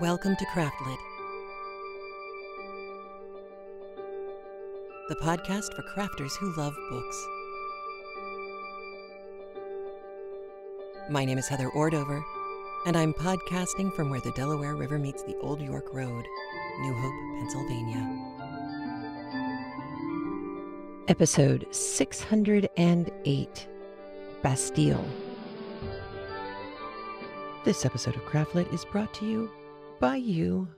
Welcome to Craftlit, the podcast for crafters who love books. My name is Heather Ordover, and I'm podcasting from where the Delaware River meets the Old York Road, New Hope, Pennsylvania. Episode 608 Bastille. This episode of Craftlit is brought to you by you.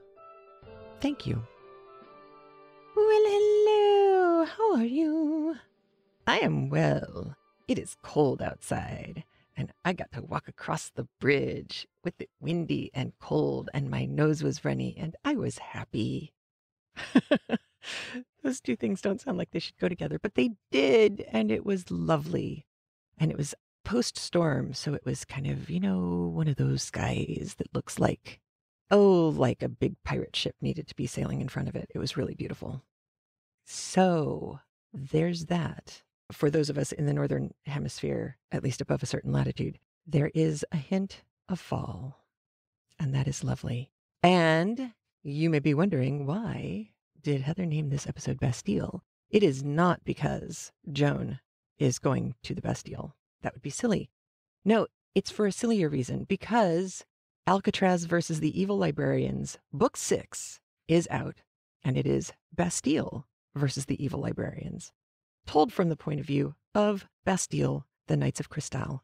Thank you. Well, hello. How are you? I am well. It is cold outside, and I got to walk across the bridge with it windy and cold, and my nose was runny, and I was happy. Those two things don't sound like they should go together, but they did, and it was lovely. And it was post storm, so it was kind of, you know, one of those skies that looks like, oh, like a big pirate ship needed to be sailing in front of it. It was really beautiful. So there's that. For those of us in the Northern Hemisphere, at least above a certain latitude, there is a hint of fall, and that is lovely. And you may be wondering why did Heather name this episode Bastille? It is not because Joan is going to the Bastille. That would be silly. No, it's for a sillier reason because Alcatraz versus the Evil Librarians, Book Six, is out, and it is Bastille versus the Evil Librarians, told from the point of view of Bastille, the Knights of Crystallia,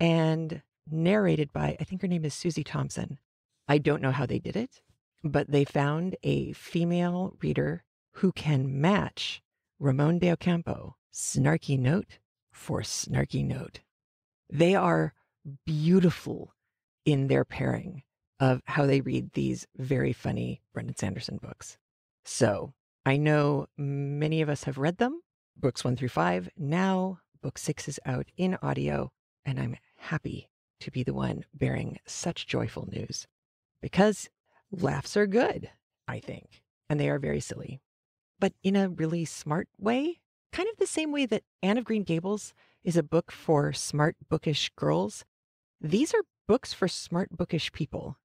and narrated by, I think her name is Susie Thompson. I don't know how they did it, but they found a female reader who can match Ramon de Ocampo, snarky note for snarky note. They are beautiful in their pairing of how they read these very funny Brandon Sanderson books. So I know many of us have read them, books one through five. Now, book six is out in audio, and I'm happy to be the one bearing such joyful news because laughs are good, I think, and they are very silly, but in a really smart way, kind of the same way that Anne of Green Gables is a book for smart, bookish girls. These are books for smart, bookish people.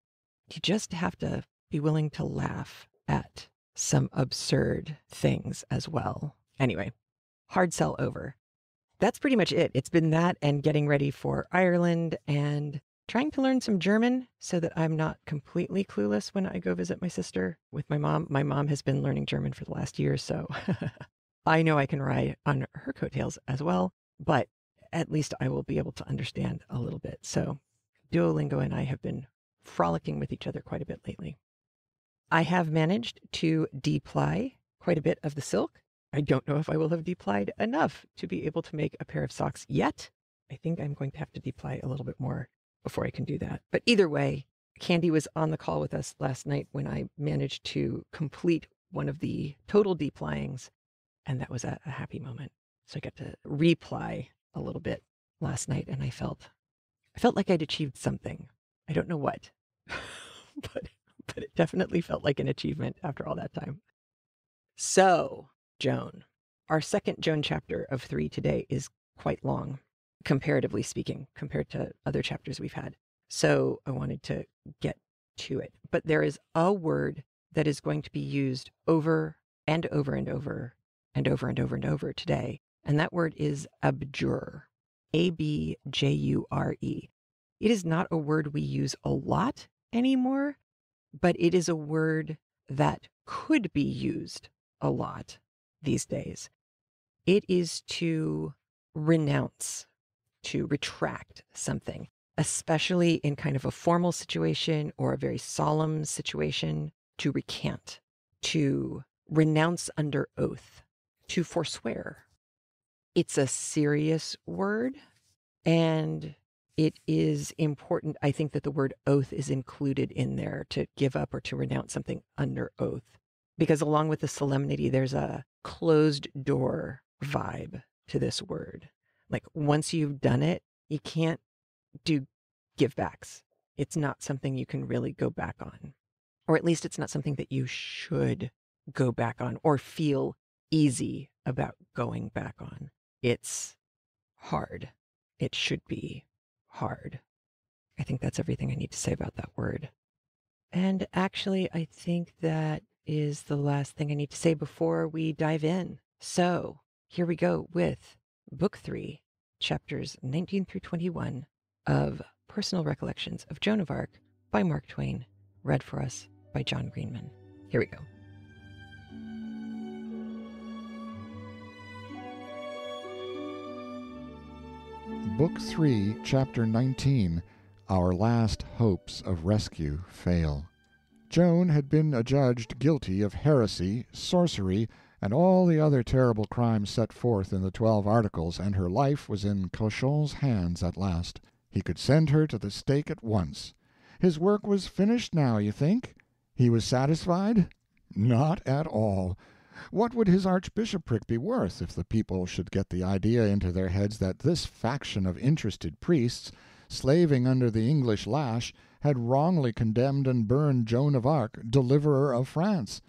You just have to be willing to laugh at some absurd things as well. Anyway, hard sell over. That's pretty much it. It's been that and getting ready for Ireland and trying to learn some German so that I'm not completely clueless when I go visit my sister with my mom. My mom has been learning German for the last year, so I know I can ride on her coattails as well, but at least I will be able to understand a little bit. So Duolingo and I have been frolicking with each other quite a bit lately. I have managed to deply quite a bit of the silk. I don't know if I will have deplied enough to be able to make a pair of socks yet. I think I'm going to have to deply a little bit more before I can do that. But either way, Candy was on the call with us last night when I managed to complete one of the total deplyings, and that was a, a happy moment. So I got to deply a little bit last night, and I felt I felt like I'd achieved something. I don't know what, but but it definitely felt like an achievement after all that time. So, Joan, our second Joan chapter of three today is quite long, comparatively speaking, compared to other chapters we've had. So I wanted to get to it. But there is a word that is going to be used over and over and over and over and over and over today. And that word is abjure. A B J U R E. It is not a word we use a lot anymore, but it is a word that could be used a lot these days. It is to renounce, to retract something, especially in kind of a formal situation or a very solemn situation, to recant, to renounce under oath, to forswear. It's a serious word and it is important, I think, that the word oath is included in there to give up or to renounce something under oath. Because along with the solemnity, there's a closed door vibe to this word. Like once you've done it, you can't do give backs. It's not something you can really go back on. Or at least it's not something that you should go back on or feel easy about going back on. It's hard. It should be hard. I think that's everything I need to say about that word. And actually, I think that is the last thing I need to say before we dive in. So here we go with Book Three, chapters 19 through 21 of Personal Recollections of Joan of Arc by Mark Twain, read for us by John Greenman. Here we go. Book 3, Chapter 19 Our Last Hopes of Rescue Fail. Joan had been adjudged guilty of heresy, sorcery, and all the other terrible crimes set forth in the Twelve Articles, and her life was in Cauchon's hands at last. He could send her to the stake at once. His work was finished now, you think? He was satisfied? Not at all. What would his archbishopric be worth if the people should get the idea into their heads that this faction of interested priests, slaving under the English lash, had wrongly condemned and burned Joan of Arc, deliverer of France?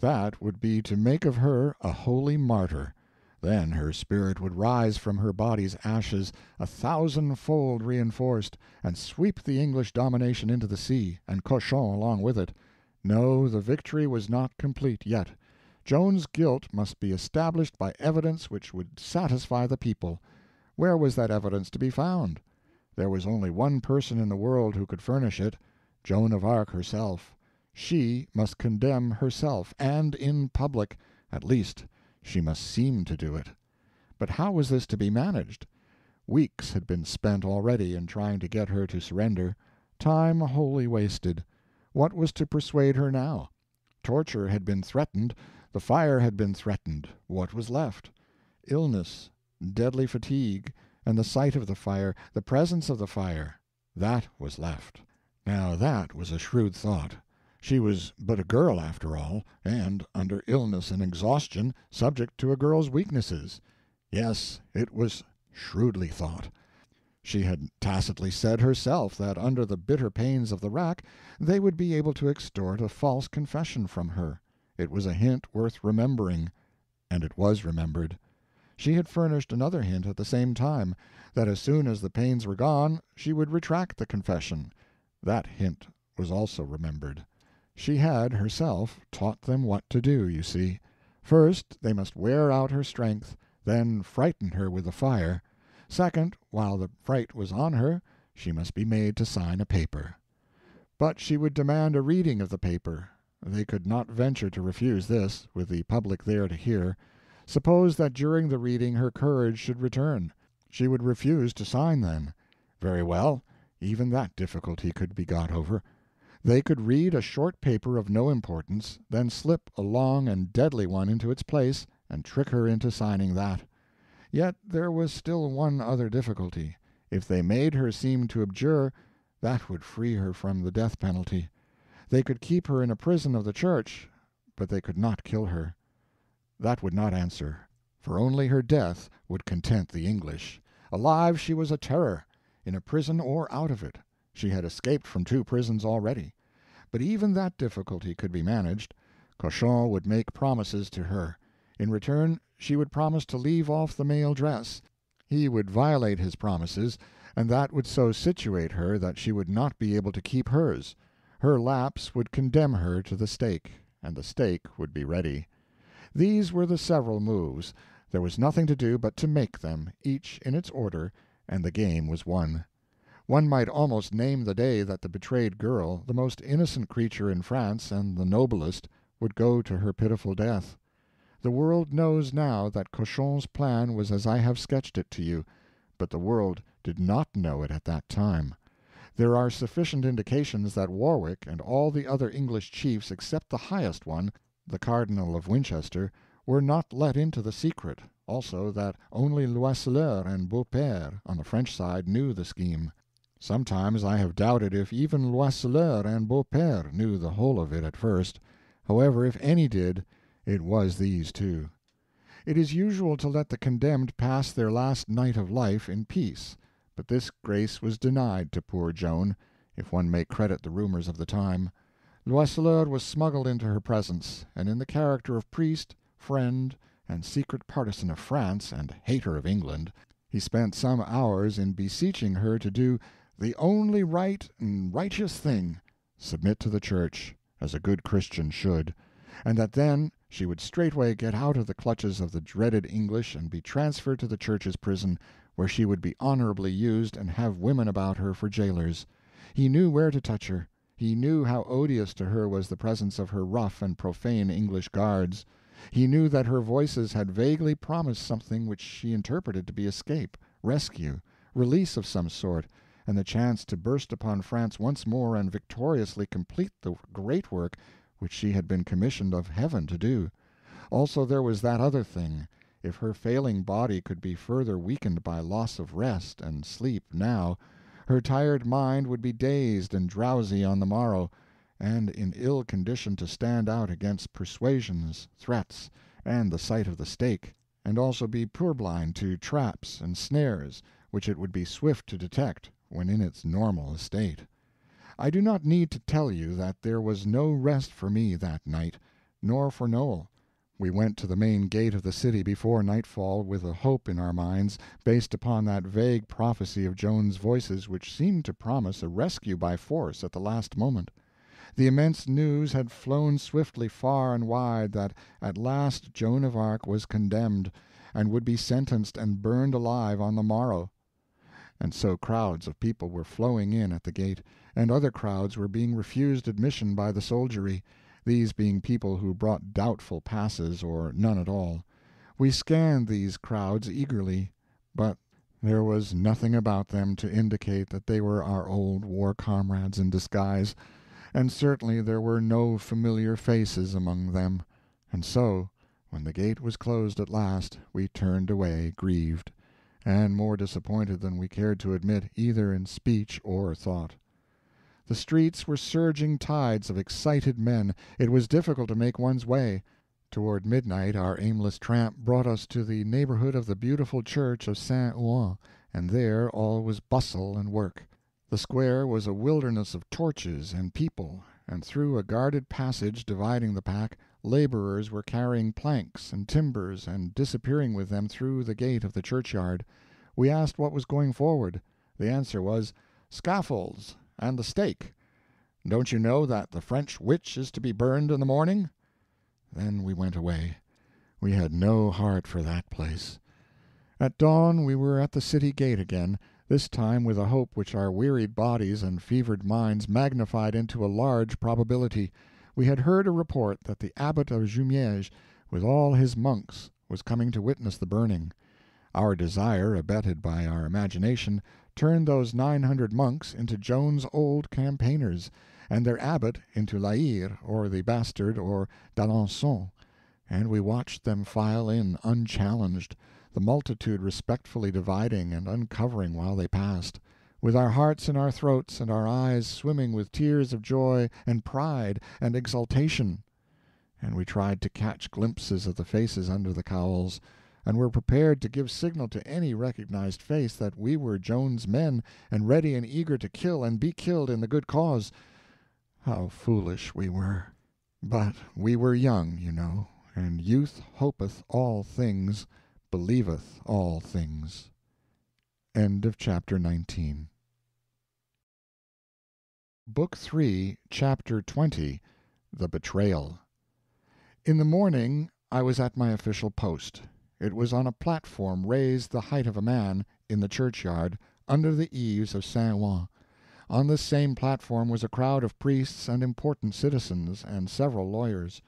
That would be to make of her a holy martyr. Then her spirit would rise from her body's ashes, a thousandfold reinforced, and sweep the English domination into the sea, and Cauchon along with it. No, the victory was not complete yet. Joan's guilt must be established by evidence which would satisfy the people. Where was that evidence to be found? There was only one person in the world who could furnish it Joan of Arc herself. She must condemn herself, and in public; at least she must seem to do it. But how was this to be managed? Weeks had been spent already in trying to get her to surrender time wholly wasted. What was to persuade her now? Torture had been threatened, the fire had been threatened what was left? Illness, deadly fatigue, and the sight of the fire, the presence of the fire that was left. Now that was a shrewd thought. She was but a girl, after all, and, under illness and exhaustion, subject to a girl's weaknesses. Yes, it was shrewdly thought. She had tacitly said herself that under the bitter pains of the rack they would be able to extort a false confession from her. It was a hint worth remembering, and it was remembered. She had furnished another hint at the same time that as soon as the pains were gone she would retract the confession. That hint was also remembered. She had, herself, taught them what to do, you see. First, they must wear out her strength, then frighten her with the fire; second, while the fright was on her, she must be made to sign a paper. But she would demand a reading of the paper. They could not venture to refuse this, with the public there to hear. Suppose that during the reading her courage should return. She would refuse to sign then. Very well, even that difficulty could be got over. They could read a short paper of no importance, then slip a long and deadly one into its place and trick her into signing that. Yet there was still one other difficulty. If they made her seem to abjure, that would free her from the death penalty. They could keep her in a prison of the Church, but they could not kill her. That would not answer, for only her death would content the English. Alive, she was a terror; in a prison or out of it. She had escaped from two prisons already. But even that difficulty could be managed. Cauchon would make promises to her. In return she would promise to leave off the male dress. He would violate his promises, and that would so situate her that she would not be able to keep hers. Her lapse would condemn her to the stake, and the stake would be ready. These were the several moves. There was nothing to do but to make them, each in its order, and the game was won. One might almost name the day that the betrayed girl, the most innocent creature in France and the noblest, would go to her pitiful death. The world knows now that Cauchon's plan was as I have sketched it to you, but the world did not know it at that time. There are sufficient indications that Warwick and all the other English chiefs except the highest one, the Cardinal of Winchester, were not let into the secret, also that only Loiseleur and Beaupère, on the French side, knew the scheme. Sometimes I have doubted if even Loiseleur and Beaupère knew the whole of it at first. However, if any did, it was these two. It is usual to let the condemned pass their last night of life in peace, but this grace was denied to poor Joan, if one may credit the rumors of the time. Loiseleur was smuggled into her presence, and in the character of priest, friend, and secret partisan of France and hater of England, he spent some hours in beseeching her to do the only right and righteous thing, submit to the Church, as a good Christian should, and that then she would straightway get out of the clutches of the dreaded English and be transferred to the Church's prison, where she would be honorably used and have women about her for jailers. He knew where to touch her. He knew how odious to her was the presence of her rough and profane English guards. He knew that her Voices had vaguely promised something which she interpreted to be escape, rescue, release of some sort, and the chance to burst upon France once more and victoriously complete the great work which she had been commissioned of Heaven to do. Also there was that other thing: if her failing body could be further weakened by loss of rest and sleep now, her tired mind would be dazed and drowsy on the morrow, and in ill condition to stand out against persuasions, threats, and the sight of the stake, and also be purblind to traps and snares which it would be swift to detect when in its normal estate. I do not need to tell you that there was no rest for me that night, nor for Noel. We went to the main gate of the city before nightfall with a hope in our minds, based upon that vague prophecy of Joan's Voices which seemed to promise a rescue by force at the last moment. The immense news had flown swiftly far and wide that at last Joan of Arc was condemned, and would be sentenced and burned alive on the morrow. And so crowds of people were flowing in at the gate, and other crowds were being refused admission by the soldiery, these being people who brought doubtful passes or none at all. We scanned these crowds eagerly, but there was nothing about them to indicate that they were our old war comrades in disguise, and certainly there were no familiar faces among them; and so, when the gate was closed at last, we turned away grieved, and more disappointed than we cared to admit either in speech or thought. The streets were surging tides of excited men; it was difficult to make one's way. Toward midnight our aimless tramp brought us to the neighborhood of the beautiful church of St. Ouen, and there all was bustle and work. The square was a wilderness of torches and people, and through a guarded passage dividing the pack, laborers were carrying planks and timbers and disappearing with them through the gate of the churchyard. We asked what was going forward. The answer was, "Scaffolds and the stake. Don't you know that the French witch is to be burned in the morning?" Then we went away. We had no heart for that place. At dawn we were at the city gate again, this time with a hope which our wearied bodies and fevered minds magnified into a large probability. We had heard a report that the Abbot of Jumieges, with all his monks, was coming to witness the burning. Our desire, abetted by our imagination turned those nine hundred monks into Joan's old campaigners, and their abbot into La Hire or the Bastard or d'Alencon, and we watched them file in unchallenged, the multitude respectfully dividing and uncovering while they passed, with our hearts in our throats and our eyes swimming with tears of joy and pride and exultation; and we tried to catch glimpses of the faces under the cowls and were prepared to give signal to any recognized face that we were Joan's men and ready and eager to kill and be killed in the good cause. How foolish we were! But we were young, you know, and youth hopeth all things, believeth all things. End of chapter 19 Book 3, Chapter 20 The Betrayal In the morning I was at my official post. It was on a platform raised the height of a man, in the churchyard, under the eaves of St. Ouen. On this same platform was a crowd of priests and important citizens, and several lawyers.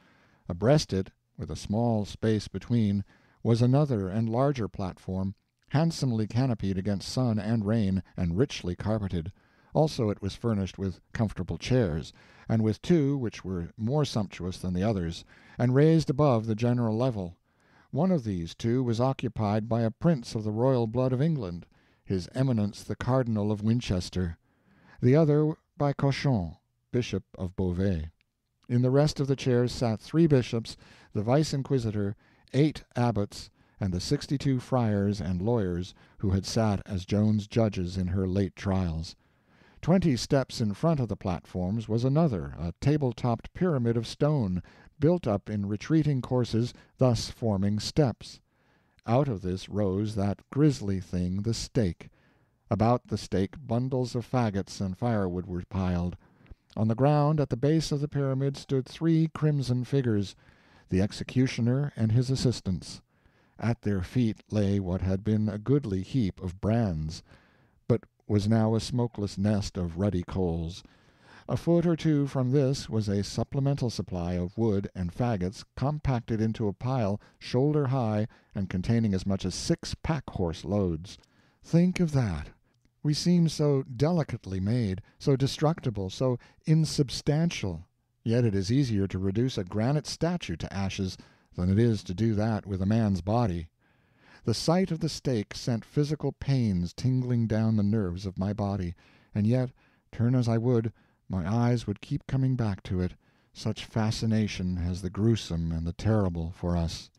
Abreast it, with a small space between, was another and larger platform, handsomely canopied against sun and rain, and richly carpeted; also it was furnished with comfortable chairs, and with two which were more sumptuous than the others, and raised above the general level. One of these two was occupied by a prince of the royal blood of England, his Eminence the Cardinal of Winchester; the other by Cauchon, Bishop of Beauvais. In the rest of the chairs sat three bishops, the vice inquisitor, eight abbots, and the sixty two friars and lawyers who had sat as Joan's judges in her late trials. Twenty steps in front of the platforms was another, a table topped pyramid of stone built up in retreating courses, thus forming steps. Out of this rose that grisly thing, the stake. About the stake bundles of fagots and firewood were piled. On the ground at the base of the pyramid stood three crimson figures the executioner and his assistants. At their feet lay what had been a goodly heap of brands, was now a smokeless nest of ruddy coals. A foot or two from this was a supplemental supply of wood and fagots compacted into a pile shoulder high and containing as much as six pack horse loads. Think of that! We seem so delicately made, so destructible, so insubstantial, yet it is easier to reduce a granite statue to ashes than it is to do that with a man's body. The sight of the stake sent physical pains tingling down the nerves of my body, and yet, turn as I would, my eyes would keep coming back to it, such fascination has the gruesome and the terrible for us.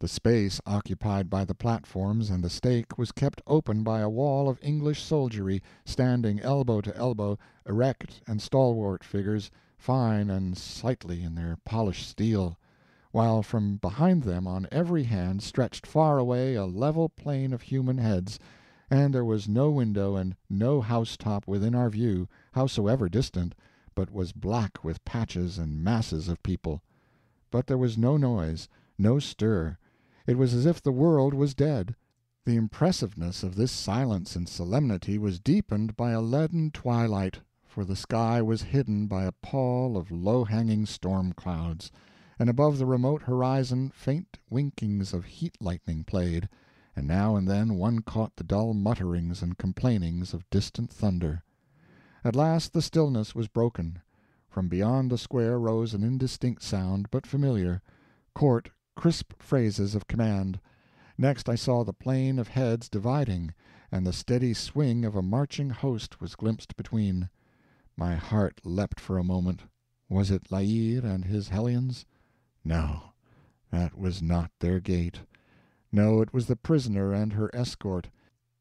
The space occupied by the platforms and the stake was kept open by a wall of English soldiery, standing elbow to elbow, erect and stalwart figures, fine and sightly in their polished steel, while from behind them on every hand stretched far away a level plain of human heads, and there was no window and no housetop within our view, howsoever distant, but was black with patches and masses of people. But there was no noise, no stir. It was as if the world was dead. The impressiveness of this silence and solemnity was deepened by a leaden twilight, for the sky was hidden by a pall of low hanging storm clouds, and above the remote horizon faint winkings of heat lightning played, and now and then one caught the dull mutterings and complainings of distant thunder. At last the stillness was broken. From beyond the square rose an indistinct sound, but familiar court crisp phrases of command. Next I saw the plain of heads dividing, and the steady swing of a marching host was glimpsed between. My heart leapt for a moment. Was it La Hire and his hellions? No, that was not their gait. No, it was the prisoner and her escort.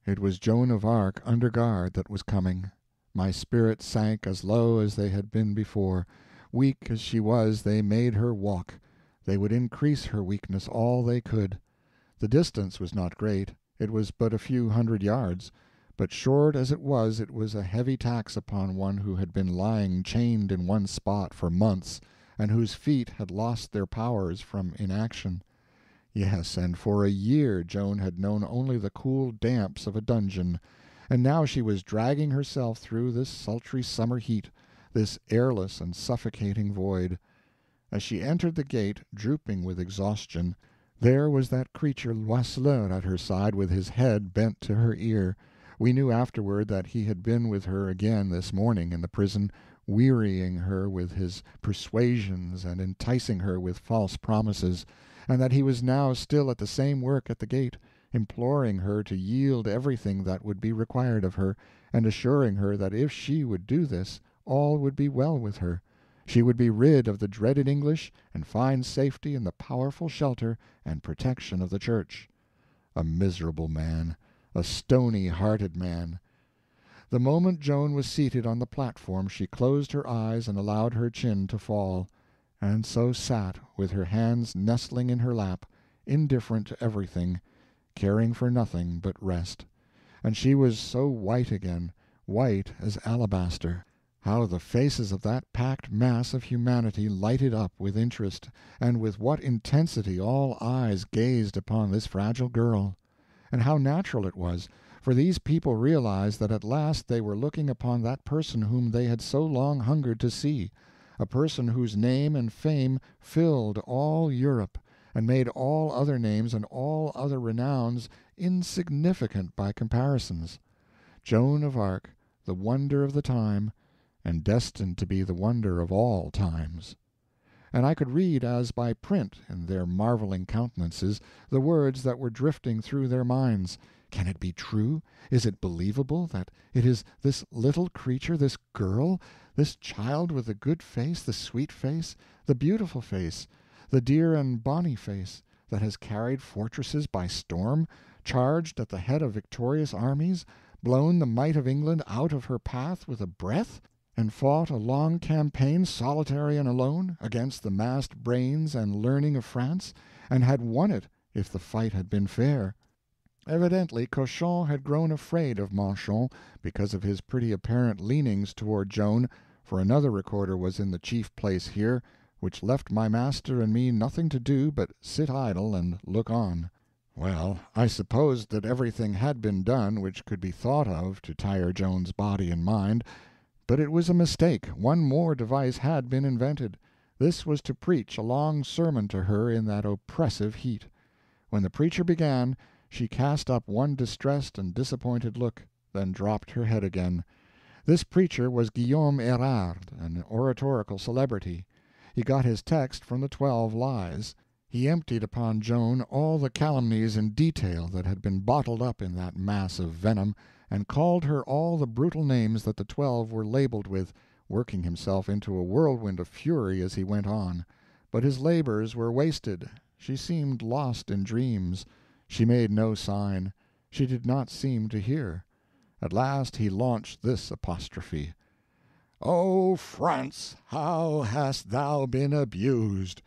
It was Joan of Arc under guard that was coming. My spirits sank as low as they had been before. Weak as she was, they made her walk. They would increase her weakness all they could. The distance was not great, it was but a few hundred yards, but short as it was it was a heavy tax upon one who had been lying chained in one spot for months, and whose feet had lost their powers from inaction. Yes, and for a year Joan had known only the cool damps of a dungeon, and now she was dragging herself through this sultry summer heat, this airless and suffocating void. As she entered the gate, drooping with exhaustion, there was that creature Loiseleur at her side with his head bent to her ear. We knew afterward that he had been with her again this morning in the prison, wearying her with his persuasions and enticing her with false promises, and that he was now still at the same work at the gate, imploring her to yield everything that would be required of her, and assuring her that if she would do this, all would be well with her. She would be rid of the dreaded English and find safety in the powerful shelter and protection of the Church. A miserable man, a stony hearted man. The moment Joan was seated on the platform she closed her eyes and allowed her chin to fall, and so sat, with her hands nestling in her lap, indifferent to everything, caring for nothing but rest. And she was so white again, white as alabaster. How the faces of that packed mass of humanity lighted up with interest, and with what intensity all eyes gazed upon this fragile girl! And how natural it was, for these people realized that at last they were looking upon that person whom they had so long hungered to see, a person whose name and fame filled all Europe, and made all other names and all other renowns insignificant by comparisons. Joan of Arc, the wonder of the time, and destined to be the wonder of all times. And I could read as by print, in their marveling countenances, the words that were drifting through their minds. Can it be true, is it believable, that it is this little creature, this girl, this child with the good face, the sweet face, the beautiful face, the dear and bonny face, that has carried fortresses by storm, charged at the head of victorious armies, blown the might of England out of her path with a breath? and fought a long campaign, solitary and alone, against the massed brains and learning of France, and had won it if the fight had been fair. Evidently Cauchon had grown afraid of Manchon because of his pretty apparent leanings toward Joan, for another recorder was in the chief place here, which left my master and me nothing to do but sit idle and look on. Well, I supposed that everything had been done which could be thought of to tire Joan's body and mind, but it was a mistake one more device had been invented. This was to preach a long sermon to her in that oppressive heat. When the preacher began, she cast up one distressed and disappointed look, then dropped her head again. This preacher was Guillaume Erard, an oratorical celebrity. He got his text from the Twelve Lies. He emptied upon Joan all the calumnies in detail that had been bottled up in that mass of venom, and called her all the brutal names that the Twelve were labeled with, working himself into a whirlwind of fury as he went on. But his labors were wasted. She seemed lost in dreams. She made no sign. She did not seem to hear. At last he launched this apostrophe: "O France, how hast thou been abused!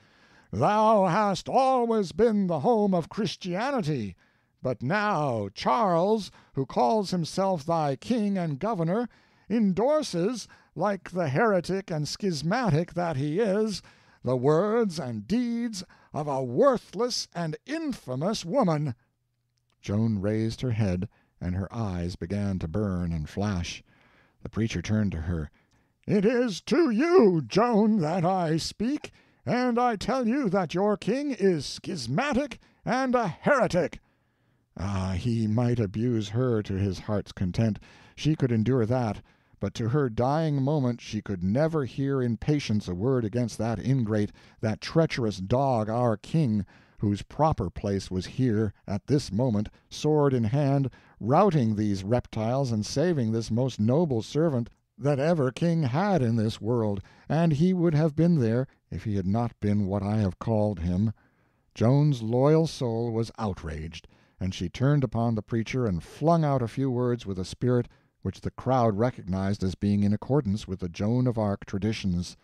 Thou hast always been the home of Christianity, but now Charles, who calls himself thy king and governor, indorses, like the heretic and schismatic that he is, the words and deeds of a worthless and infamous woman." Joan raised her head and her eyes began to burn and flash. The preacher turned to her: "It is to you, Joan, that I speak, and I tell you that your king is schismatic and a heretic." Ah, he might abuse her to his heart's content, she could endure that, but to her dying moment she could never hear in patience a word against that ingrate, that treacherous dog, our king, whose proper place was here, at this moment, sword in hand, routing these reptiles and saving this most noble servant that ever king had in this world, and he would have been there if he had not been what I have called him. Joan's loyal soul was outraged, and she turned upon the preacher and flung out a few words with a spirit which the crowd recognized as being in accordance with the Joan of Arc traditions.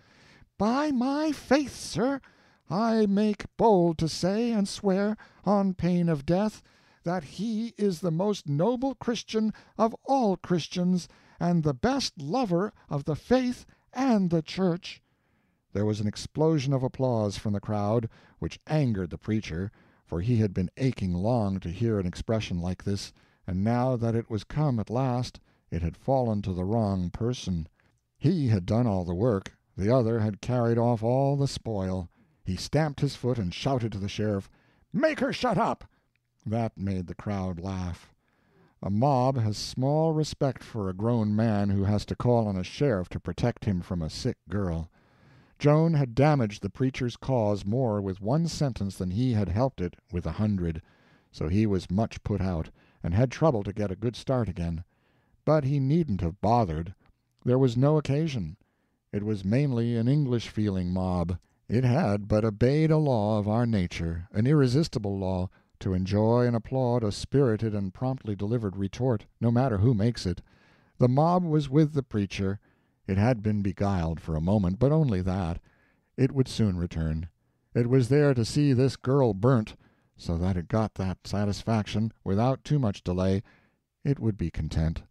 "By my faith, sir! I make bold to say and swear, on pain of death, that he is the most noble Christian of all Christians, and the best lover of the faith and the Church." There was an explosion of applause from the crowd, which angered the preacher, for he had been aching long to hear an expression like this, and now that it was come at last, it had fallen to the wrong person. He had done all the work, the other had carried off all the spoil. He stamped his foot and shouted to the sheriff, "Make her shut up!" That made the crowd laugh. A mob has small respect for a grown man who has to call on a sheriff to protect him from a sick girl. Joan had damaged the preacher's cause more with one sentence than he had helped it with a hundred, so he was much put out, and had trouble to get a good start again. But he needn't have bothered. There was no occasion. It was mainly an English feeling mob. It had but obeyed a law of our nature, an irresistible law, to enjoy and applaud a spirited and promptly delivered retort, no matter who makes it. The mob was with the preacher. It had been beguiled for a moment, but only that. It would soon return. It was there to see this girl burnt, so that it got that satisfaction, without too much delay, it would be content.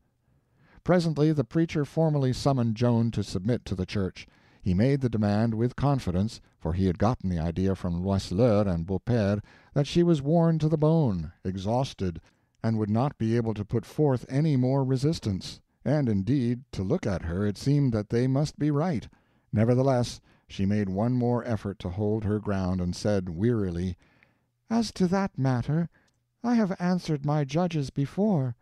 Presently the preacher formally summoned Joan to submit to the Church. He made the demand with confidence, for he had gotten the idea from Loiseleur and Beaupere that she was worn to the bone, exhausted, and would not be able to put forth any more resistance; and indeed, to look at her, it seemed that they must be right. Nevertheless, she made one more effort to hold her ground, and said, wearily: "As to that matter, I have answered my judges before.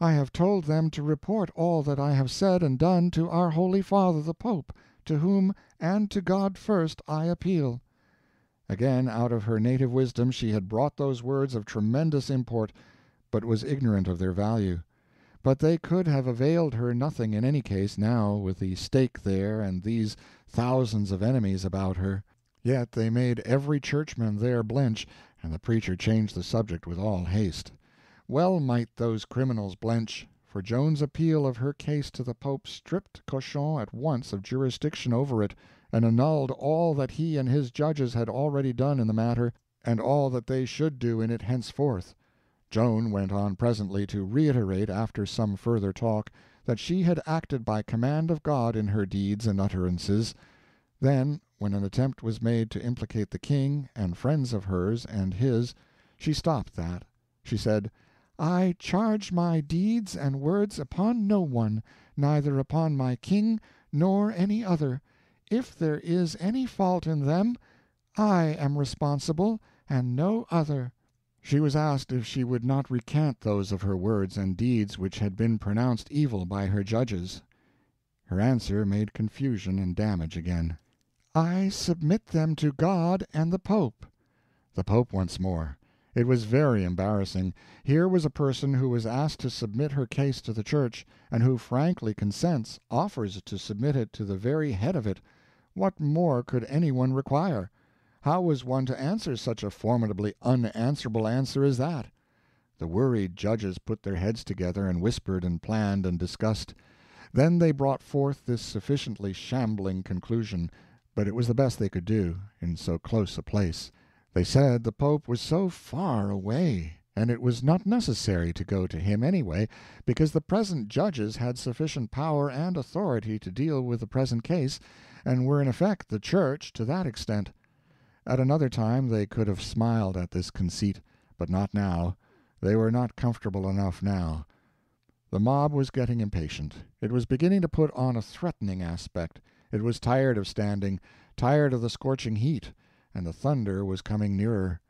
I have told them to report all that I have said and done to our Holy Father the Pope to whom and to God first I appeal." Again out of her native wisdom she had brought those words of tremendous import, but was ignorant of their value. But they could have availed her nothing in any case, now, with the stake there and these thousands of enemies about her. Yet they made every churchman there blench, and the preacher changed the subject with all haste. Well might those criminals blench for Joan's appeal of her case to the Pope stripped Cauchon at once of jurisdiction over it, and annulled all that he and his judges had already done in the matter, and all that they should do in it henceforth. Joan went on presently to reiterate, after some further talk, that she had acted by command of God in her deeds and utterances. Then, when an attempt was made to implicate the king and friends of hers and his, she stopped that. She said, I charge my deeds and words upon no one, neither upon my king nor any other. If there is any fault in them, I am responsible, and no other. She was asked if she would not recant those of her words and deeds which had been pronounced evil by her judges. Her answer made confusion and damage again. I submit them to God and the Pope. The Pope once more. It was very embarrassing. Here was a person who was asked to submit her case to the Church, and who frankly consents, offers to submit it to the very head of it. What more could any one require? How was one to answer such a formidably unanswerable answer as that? The worried judges put their heads together and whispered and planned and discussed. Then they brought forth this sufficiently shambling conclusion, but it was the best they could do, in so close a place. They said the Pope was so far away, and it was not necessary to go to him anyway, because the present judges had sufficient power and authority to deal with the present case, and were in effect the Church to that extent. At another time they could have smiled at this conceit, but not now. They were not comfortable enough now. The mob was getting impatient. It was beginning to put on a threatening aspect. It was tired of standing, tired of the scorching heat and the thunder was coming nearer.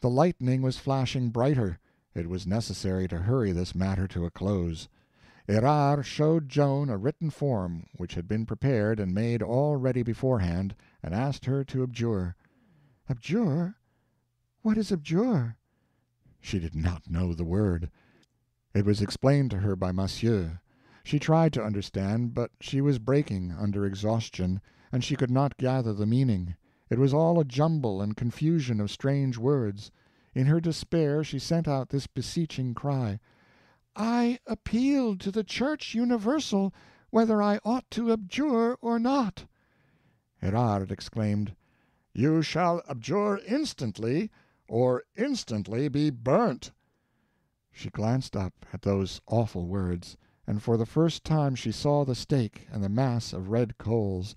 The lightning was flashing brighter. It was necessary to hurry this matter to a close. Erard showed Joan a written form which had been prepared and made all ready beforehand, and asked her to abjure. Abjure? What is abjure? She did not know the word. It was explained to her by Massieu. She tried to understand, but she was breaking under exhaustion, and she could not gather the meaning. It was all a jumble and confusion of strange words. In her despair she sent out this beseeching cry: "I appeal to the Church universal whether I ought to abjure or not." Erard exclaimed: "You shall abjure instantly, or instantly be burnt." She glanced up at those awful words, and for the first time she saw the stake and the mass of red coals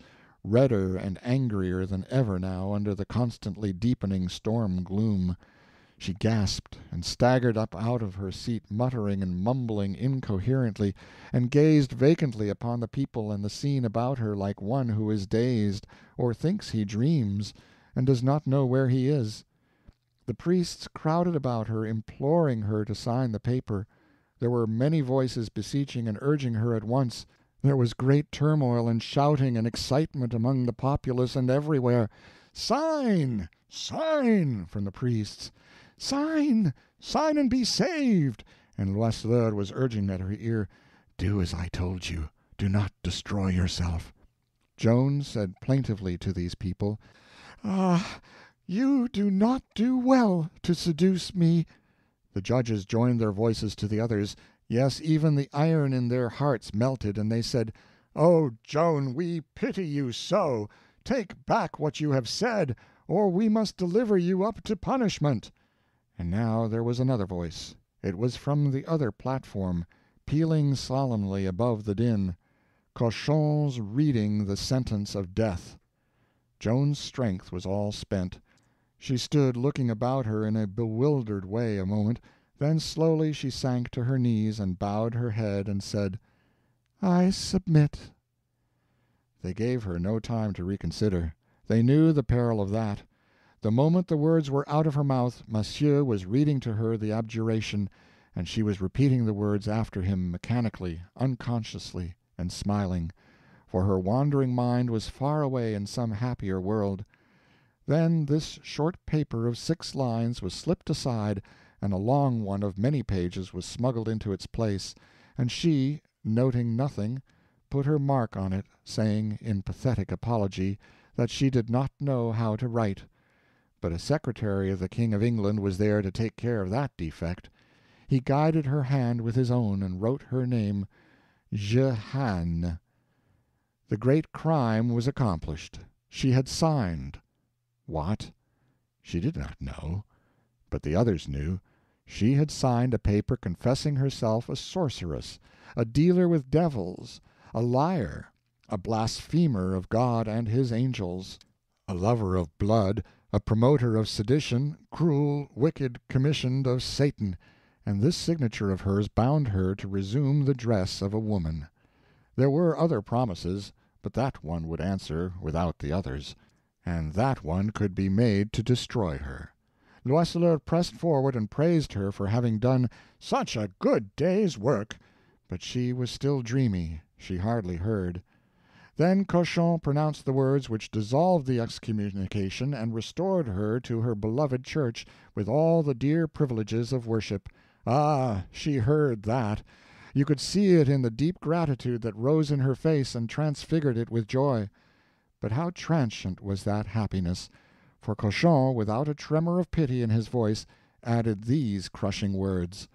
redder and angrier than ever now under the constantly deepening storm gloom. She gasped, and staggered up out of her seat muttering and mumbling incoherently, and gazed vacantly upon the people and the scene about her like one who is dazed, or thinks he dreams, and does not know where he is. The priests crowded about her, imploring her to sign the paper. There were many voices beseeching and urging her at once. There was great turmoil and shouting and excitement among the populace and everywhere. "Sign! sign!" from the priests. "Sign! sign and be saved!" and Loiseleur was urging at her ear, "Do as I told you do not destroy yourself." Joan said plaintively to these people, "Ah, you do not do well to seduce me." The judges joined their voices to the others. Yes, even the iron in their hearts melted, and they said, "Oh, Joan, we pity you so! Take back what you have said, or we must deliver you up to punishment." And now there was another voice. It was from the other platform, pealing solemnly above the din Cauchon's reading the sentence of death. Joan's strength was all spent. She stood looking about her in a bewildered way a moment. Then slowly she sank to her knees and bowed her head and said, "I submit." They gave her no time to reconsider. They knew the peril of that. The moment the words were out of her mouth, Massieu was reading to her the abjuration, and she was repeating the words after him mechanically, unconsciously, and smiling, for her wandering mind was far away in some happier world. Then this short paper of six lines was slipped aside and a long one of many pages was smuggled into its place, and she, noting nothing, put her mark on it, saying, in pathetic apology, that she did not know how to write. But a secretary of the King of England was there to take care of that defect. He guided her hand with his own and wrote her name Jehanne. The great crime was accomplished. She had signed. What? She did not know. But the others knew. She had signed a paper confessing herself a sorceress, a dealer with devils, a liar, a blasphemer of God and his angels, a lover of blood, a promoter of sedition, cruel, wicked, commissioned of Satan, and this signature of hers bound her to resume the dress of a woman. There were other promises, but that one would answer without the others, and that one could be made to destroy her. Loiseleur pressed forward and praised her for having done "such a good day's work," but she was still dreamy, she hardly heard. Then Cauchon pronounced the words which dissolved the excommunication and restored her to her beloved church, with all the dear privileges of worship. Ah, she heard that! You could see it in the deep gratitude that rose in her face and transfigured it with joy. But how transient was that happiness! For Cauchon, without a tremor of pity in his voice, added these crushing words: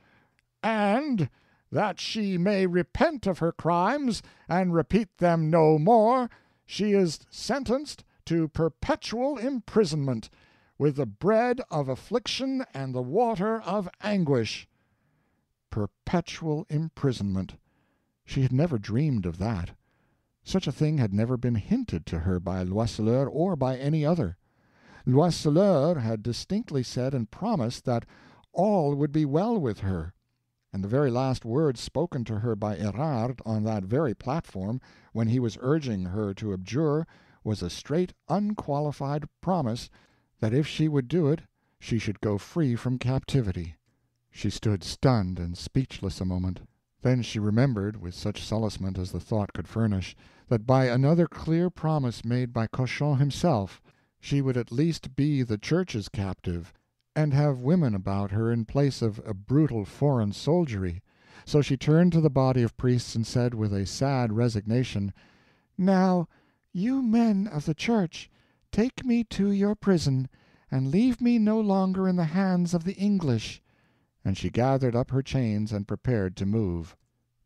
"And that she may repent of her crimes and repeat them no more, she is sentenced to perpetual imprisonment, with the bread of affliction and the water of anguish." Perpetual imprisonment! She had never dreamed of that. Such a thing had never been hinted to her by Loiseleur or by any other. Loiseleur had distinctly said and promised that all would be well with her; and the very last words spoken to her by Erard on that very platform, when he was urging her to abjure, was a straight, unqualified promise that if she would do it she should go free from captivity. She stood stunned and speechless a moment; then she remembered, with such solacement as the thought could furnish, that by another clear promise made by Cauchon himself she would at least be the Church's captive, and have women about her in place of a brutal foreign soldiery; so she turned to the body of priests and said, with a sad resignation, "Now, you men of the Church, take me to your prison, and leave me no longer in the hands of the English." And she gathered up her chains and prepared to move.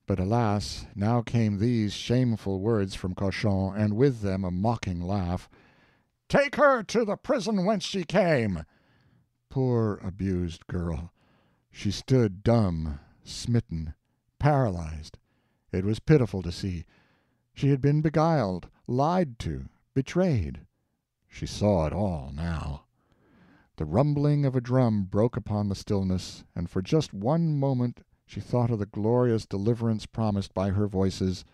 But alas, now came these shameful words from Cauchon, and with them a mocking laugh. Take her to the prison whence she came." Poor abused girl! She stood dumb, smitten, paralyzed. It was pitiful to see. She had been beguiled, lied to, betrayed. She saw it all now. The rumbling of a drum broke upon the stillness, and for just one moment she thought of the glorious deliverance promised by her Voices.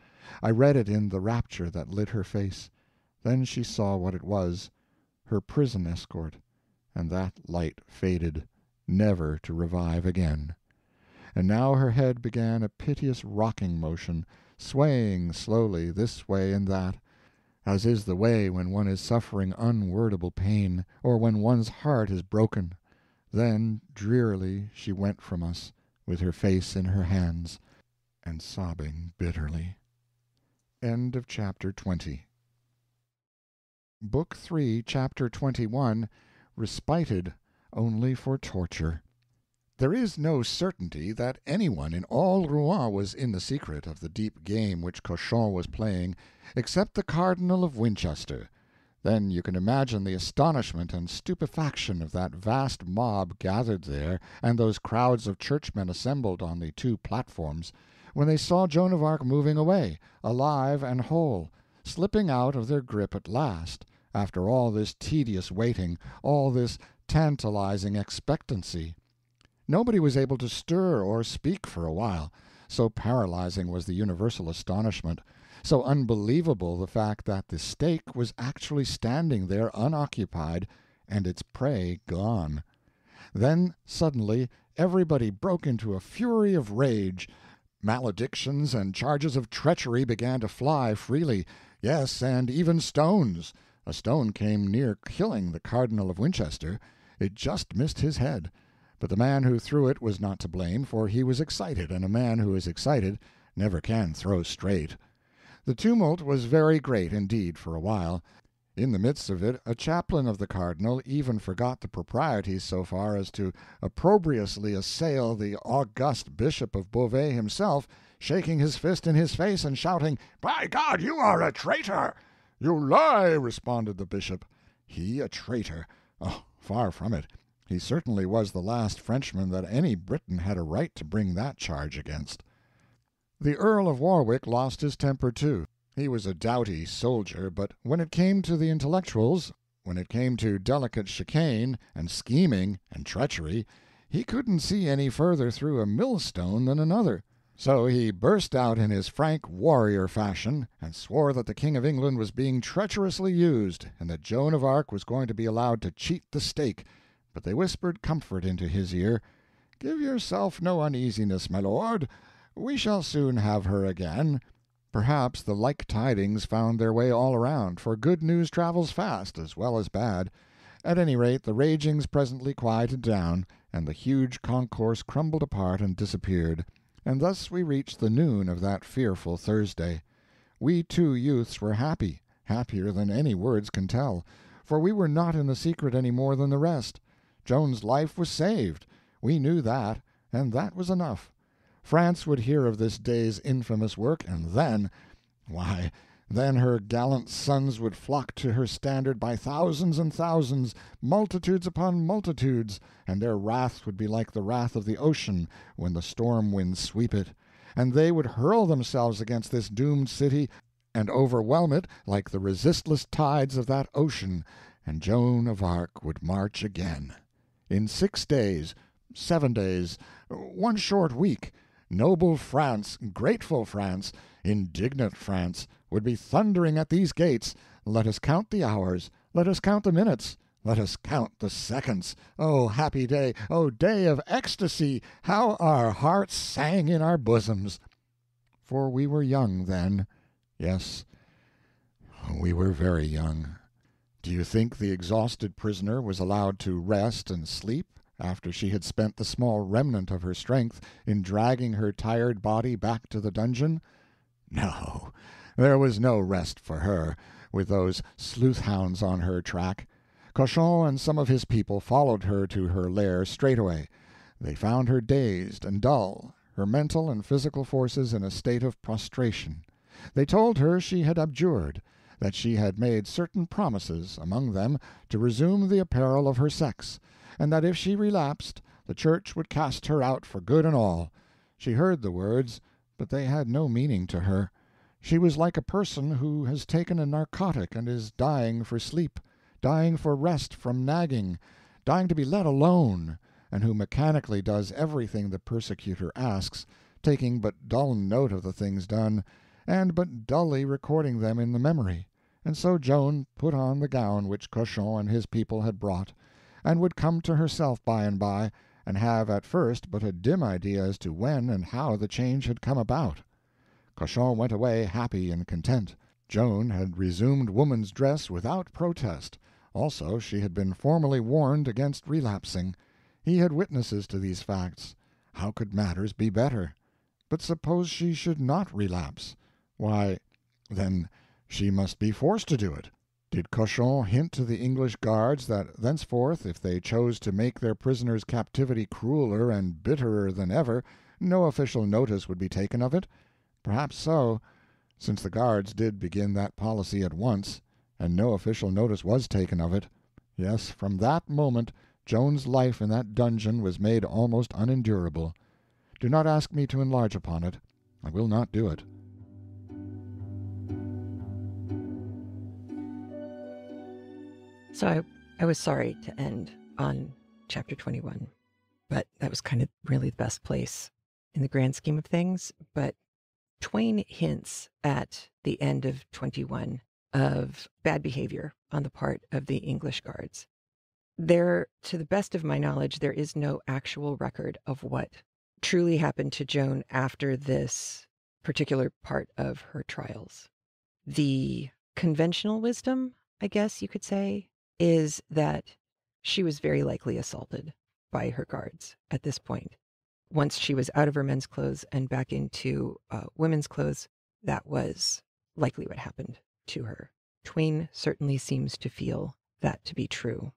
I read it in the rapture that lit her face. Then she saw what it was—her prison escort, and that light faded, never to revive again. And now her head began a piteous rocking motion, swaying slowly this way and that, as is the way when one is suffering unwordable pain, or when one's heart is broken. Then drearily she went from us, with her face in her hands, and sobbing bitterly. End of Chapter 20 Book Three, Chapter 21 Respited Only for Torture There is no certainty that any one in all Rouen was in the secret of the deep game which Cauchon was playing, except the Cardinal of Winchester. Then you can imagine the astonishment and stupefaction of that vast mob gathered there and those crowds of churchmen assembled on the two platforms, when they saw Joan of Arc moving away, alive and whole, slipping out of their grip at last after all this tedious waiting, all this tantalizing expectancy. Nobody was able to stir or speak for a while, so paralyzing was the universal astonishment, so unbelievable the fact that the stake was actually standing there unoccupied and its prey gone. Then suddenly everybody broke into a fury of rage. Maledictions and charges of treachery began to fly freely yes, and even stones. A stone came near killing the Cardinal of Winchester; it just missed his head; but the man who threw it was not to blame, for he was excited, and a man who is excited never can throw straight. The tumult was very great indeed for a while. In the midst of it a chaplain of the Cardinal even forgot the proprieties so far as to opprobriously assail the august Bishop of Beauvais himself, shaking his fist in his face and shouting, "By God, you are a traitor! "You lie!" responded the Bishop. He a traitor! Oh, far from it. He certainly was the last Frenchman that any Briton had a right to bring that charge against. The Earl of Warwick lost his temper, too. He was a doughty soldier, but when it came to the intellectuals, when it came to delicate chicane, and scheming, and treachery, he couldn't see any further through a millstone than another. So he burst out in his frank warrior fashion, and swore that the King of England was being treacherously used, and that Joan of Arc was going to be allowed to cheat the stake, but they whispered comfort into his ear "Give yourself no uneasiness, my lord, we shall soon have her again." Perhaps the like tidings found their way all around, for good news travels fast, as well as bad. At any rate, the ragings presently quieted down, and the huge concourse crumbled apart and disappeared, and thus we reached the noon of that fearful Thursday. We two youths were happy, happier than any words can tell, for we were not in the secret any more than the rest. Joan's life was saved; we knew that, and that was enough. France would hear of this day's infamous work, and then—why, then her gallant sons would flock to her standard by thousands and thousands, multitudes upon multitudes, and their wrath would be like the wrath of the ocean when the storm winds sweep it, and they would hurl themselves against this doomed city and overwhelm it like the resistless tides of that ocean, and Joan of Arc would march again. In six days, seven days, one short week, noble France, grateful France, indignant France, would be thundering at these gates let us count the hours, let us count the minutes, let us count the seconds. Oh, happy day, oh, day of ecstasy, how our hearts sang in our bosoms! For we were young then yes, we were very young. Do you think the exhausted prisoner was allowed to rest and sleep, after she had spent the small remnant of her strength in dragging her tired body back to the dungeon? No, there was no rest for her, with those sleuth hounds on her track. Cauchon and some of his people followed her to her lair straightway. They found her dazed and dull, her mental and physical forces in a state of prostration. They told her she had abjured that she had made certain promises, among them to resume the apparel of her sex, and that if she relapsed, the Church would cast her out for good and all. She heard the words, but they had no meaning to her. She was like a person who has taken a narcotic and is dying for sleep, dying for rest from nagging, dying to be let alone, and who mechanically does everything the persecutor asks, taking but dull note of the things done, and but dully recording them in the memory. And so Joan put on the gown which Cauchon and his people had brought, and would come to herself by and by, and have at first but a dim idea as to when and how the change had come about. Cauchon went away happy and content. Joan had resumed woman's dress without protest; also she had been formally warned against relapsing. He had witnesses to these facts. How could matters be better? But suppose she should not relapse? Why, then she must be forced to do it. Did Cauchon hint to the English guards that thenceforth if they chose to make their prisoner's captivity crueler and bitterer than ever, no official notice would be taken of it? Perhaps so, since the guards did begin that policy at once, and no official notice was taken of it. Yes, from that moment Joan's life in that dungeon was made almost unendurable. Do not ask me to enlarge upon it. I will not do it. So I, I was sorry to end on chapter 21, but that was kind of really the best place in the grand scheme of things. But Twain hints at the end of 21 of bad behavior on the part of the English guards. There, to the best of my knowledge, there is no actual record of what truly happened to Joan after this particular part of her trials. The conventional wisdom, I guess you could say, is that she was very likely assaulted by her guards at this point. Once she was out of her men's clothes and back into uh, women's clothes, that was likely what happened to her. Twain certainly seems to feel that to be true.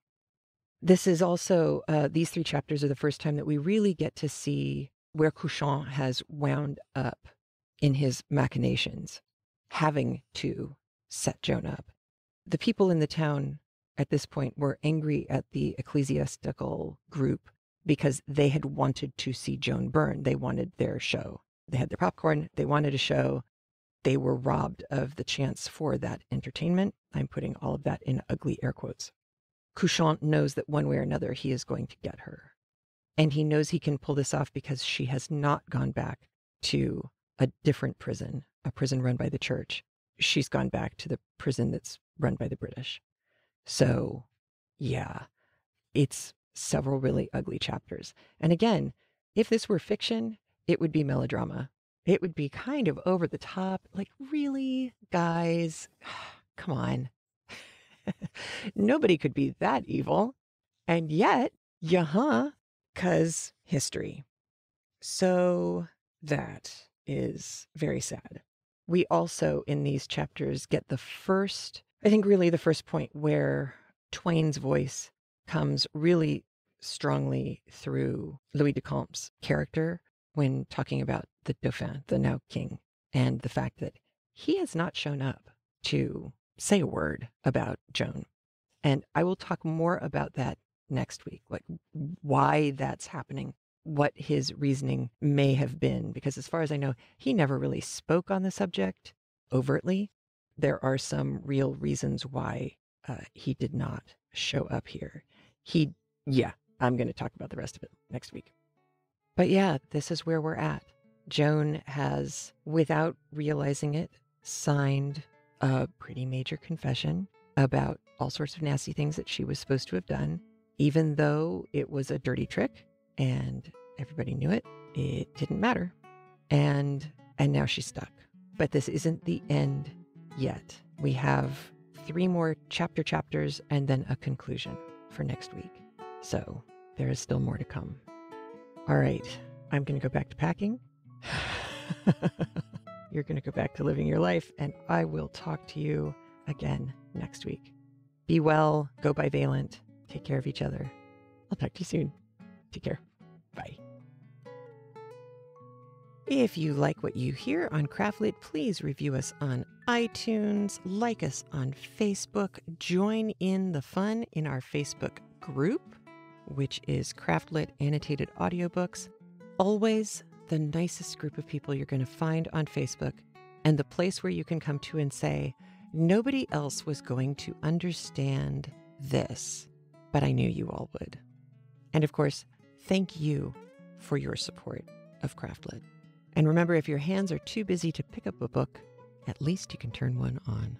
This is also, uh, these three chapters are the first time that we really get to see where Cauchon has wound up in his machinations, having to set Joan up. The people in the town at this point were angry at the ecclesiastical group because they had wanted to see Joan burn. They wanted their show. They had their popcorn. They wanted a show. They were robbed of the chance for that entertainment. I'm putting all of that in ugly air quotes. Cauchon knows that one way or another he is going to get her. And he knows he can pull this off because she has not gone back to a different prison, a prison run by the church. She's gone back to the prison that's run by the British. So, yeah, it's several really ugly chapters. And again, if this were fiction, it would be melodrama. It would be kind of over the top. Like, really, guys? Come on. Nobody could be that evil. And yet, yeah, huh? Because history. So that is very sad. We also, in these chapters, get the first, I think, really the first point where Twain's voice comes really strongly through Louis de Conte's character when talking about the Dauphin, the now king, and the fact that he has not shown up to say a word about Joan. And I will talk more about that next week, like why that's happening, what his reasoning may have been, because as far as I know, he never really spoke on the subject overtly. There are some real reasons why uh, he did not show up here. He, yeah, I'm going to talk about the rest of it next week. But yeah, this is where we're at. Joan has, without realizing it, signed a pretty major confession about all sorts of nasty things that she was supposed to have done, even though it was a dirty trick and everybody knew it. It didn't matter. And and now she's stuck. But this isn't the end yet. We have three more chapter chapters and then a conclusion for next week. So there is still more to come. All right, I'm going to go back to packing. You're going to go back to living your life, and I will talk to you again next week. Be well, go bivalent, take care of each other. I'll talk to you soon. Take care. Bye. If you like what you hear on Craftlit, please review us on iTunes, like us on Facebook, join in the fun in our Facebook group, which is Craftlit Annotated Audiobooks. Always the nicest group of people you're going to find on Facebook, and the place where you can come to and say, Nobody else was going to understand this, but I knew you all would. And of course, thank you for your support of Craftlit. And remember, if your hands are too busy to pick up a book, at least you can turn one on.